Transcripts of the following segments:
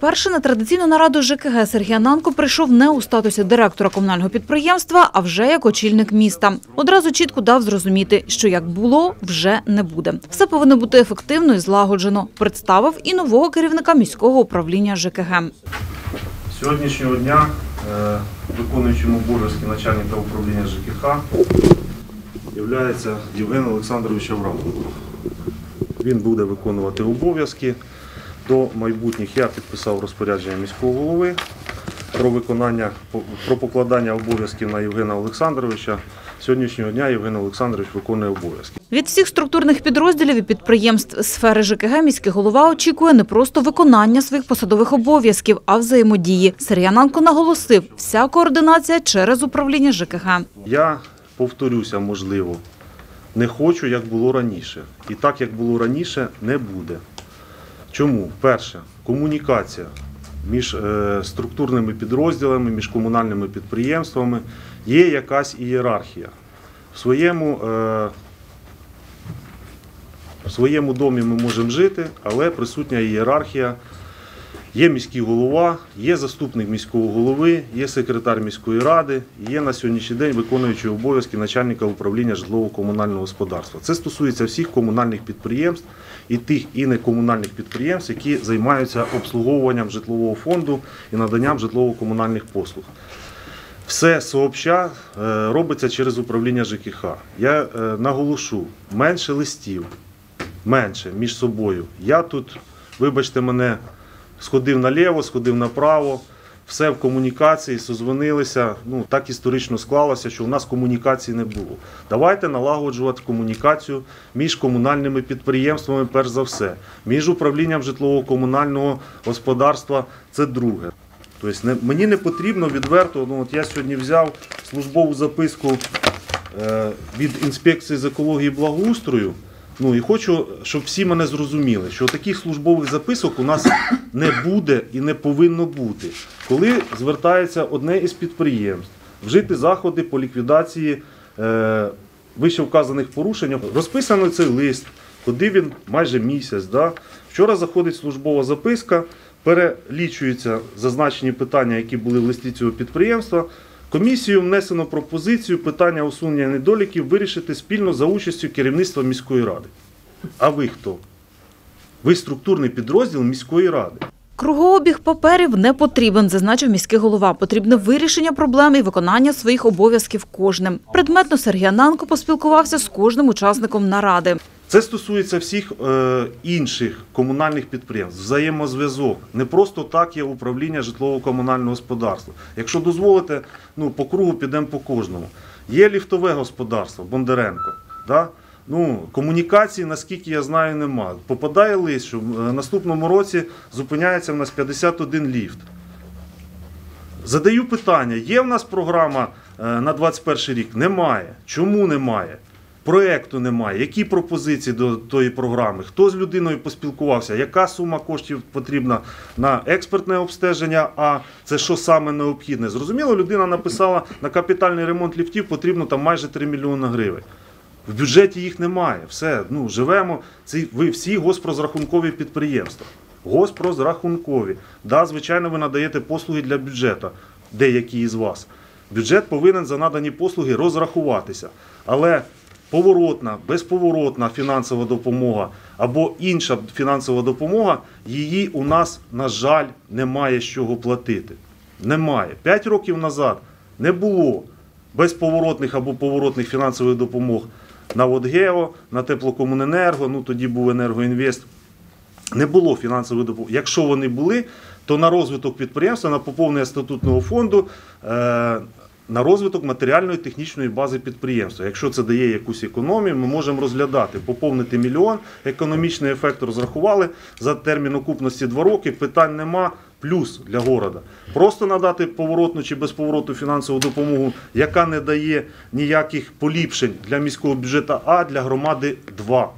Вперше на традиційну нараду ЖКГ Сергій Ананко прийшов не у статусі директора комунального підприємства, а вже як очільник міста. Одразу чітко дав зрозуміти, що як було, вже не буде. Все повинно бути ефективно і злагоджено. Представив і нового керівника міського управління ЖКГ. Сьогоднішнього дня е, виконуючим обов'язки начальника управління ЖКХ є Євген Олександрович Аврамов. Він буде виконувати обов'язки. До майбутніх я підписав розпорядження міського голови про виконання про покладання обов'язків на Євгена Олександровича. Сьогоднішнього дня Євген Олександрович виконує обов'язки. Від всіх структурних підрозділів і підприємств сфери ЖКГ міський голова очікує не просто виконання своїх посадових обов'язків, а взаємодії. Сергій Ананко наголосив, вся координація через управління ЖКГ. Я повторюся, можливо, не хочу, як було раніше. І так, як було раніше, не буде. Чому? Перше, комунікація між е, структурними підрозділами, між комунальними підприємствами є якась ієрархія. В своєму, е, в своєму домі ми можемо жити, але присутня ієрархія. Є міський голова, є заступник міського голови, є секретар міської ради, є на сьогоднішній день виконуючий обов'язки начальника управління житлово-комунального господарства. Це стосується всіх комунальних підприємств і тих і некомунальних підприємств, які займаються обслуговуванням житлового фонду і наданням житлово-комунальних послуг. Все сообща е, робиться через управління ЖКХ. Я е, наголошу, менше листів, менше між собою. Я тут, вибачте мене, сходив наліво, сходив направо, все в комунікації, созвонилися. Ну, так історично склалося, що у нас комунікації не було. Давайте налагоджувати комунікацію між комунальними підприємствами, перш за все, між управлінням житлово-комунального господарства це друге. Тобто не, мені не потрібно відверто. Ну, от я сьогодні взяв службову записку е, від інспекції з екології благоустрою. Ну і хочу, щоб всі мене зрозуміли, що таких службових записок у нас не буде і не повинно бути. Коли звертається одне із підприємств вжити заходи по ліквідації е, вище вказаних порушень, розписано цей лист, куди він майже місяць. Да? Вчора заходить службова записка, перелічуються зазначені питання, які були в листі цього підприємства. Комісією внесено пропозицію питання усунення недоліків вирішити спільно за участю керівництва міської ради. А ви хто? Ви структурний підрозділ міської ради. Кругообіг паперів не потрібен, зазначив міський голова. Потрібне вирішення проблем і виконання своїх обов'язків кожним. Предметно Сергій Ананко поспілкувався з кожним учасником наради. Це стосується всіх е, інших комунальних підприємств. Взаємозв'язок. Не просто так є управління житлово-комунального господарства. Якщо дозволите, ну по кругу підемо по кожному. Є ліфтове господарство Бондаренко. Да? Ну, комунікації, наскільки я знаю, нема. Попадає лист, що в наступному році зупиняється в нас 51 ліфт. Задаю питання: є в нас програма е, на 21 рік? Немає. Чому немає? Проекту немає. Які пропозиції до тої програми? Хто з людиною поспілкувався? Яка сума коштів потрібна на експертне обстеження? А це що саме необхідне? Зрозуміло, людина написала на капітальний ремонт ліфтів потрібно там майже 3 мільйони гривень. В бюджеті їх немає. Все, ну живемо. Ці ви всі госпрозрахункові підприємства. Госпрозрахункові. Да, звичайно, ви надаєте послуги для бюджету, деякі із вас. Бюджет повинен за надані послуги розрахуватися. Але поворотна, безповоротна фінансова допомога або інша фінансова допомога, її у нас, на жаль, немає з чого платити. Немає. П'ять років назад не було безповоротних або поворотних фінансових допомог на Водгео, на Теплокомуненерго, ну тоді був Енергоінвест. Не було фінансових допомог. Якщо вони були, то на розвиток підприємства, на поповнення статутного фонду, е, на розвиток матеріальної технічної бази підприємства. Якщо це дає якусь економію, ми можемо розглядати, поповнити мільйон, економічний ефект розрахували за термін окупності 2 роки, питань нема. Плюс для города. Просто надати поворотну чи безповоротну фінансову допомогу, яка не дає ніяких поліпшень для міського бюджету, а для громади 2.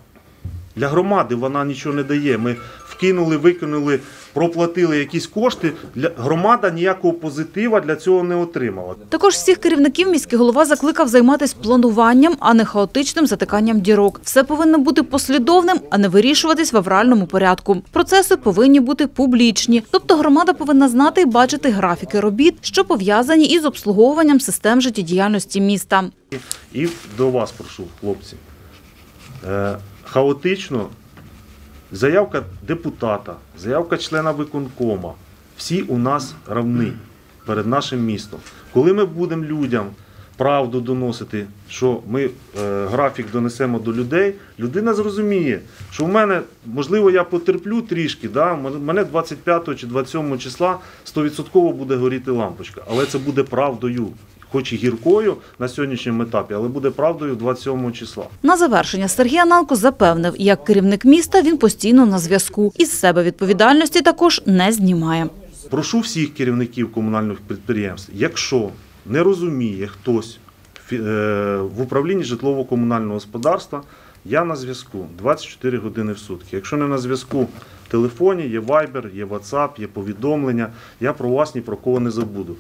Для громади вона нічого не дає. Ми вкинули, викинули проплатили якісь кошти, громада ніякого позитива для цього не отримала. Також всіх керівників міський голова закликав займатися плануванням, а не хаотичним затиканням дірок. Все повинно бути послідовним, а не вирішуватись в авральному порядку. Процеси повинні бути публічні, тобто громада повинна знати і бачити графіки робіт, що пов'язані із обслуговуванням систем життєдіяльності міста. І до вас прошу, хлопці. Е, хаотично заявка депутата, заявка члена виконкома. Всі у нас равні перед нашим містом. Коли ми будемо людям правду доносити, що ми е, графік донесемо до людей, людина зрозуміє, що в мене, можливо, я потерплю трішки, да, мене 25 чи 27 числа 100% буде горіти лампочка, але це буде правдою. Хоч і гіркою на сьогоднішньому етапі, але буде правдою 27 числа. На завершення Сергій Аналко запевнив, як керівник міста він постійно на зв'язку із себе відповідальності також не знімає. Прошу всіх керівників комунальних підприємств, якщо не розуміє хтось е, в управлінні житлово-комунального господарства, я на зв'язку 24 години в сутки. Якщо не на зв'язку в телефоні, є Viber, є WhatsApp, є повідомлення. Я про вас ні про кого не забуду.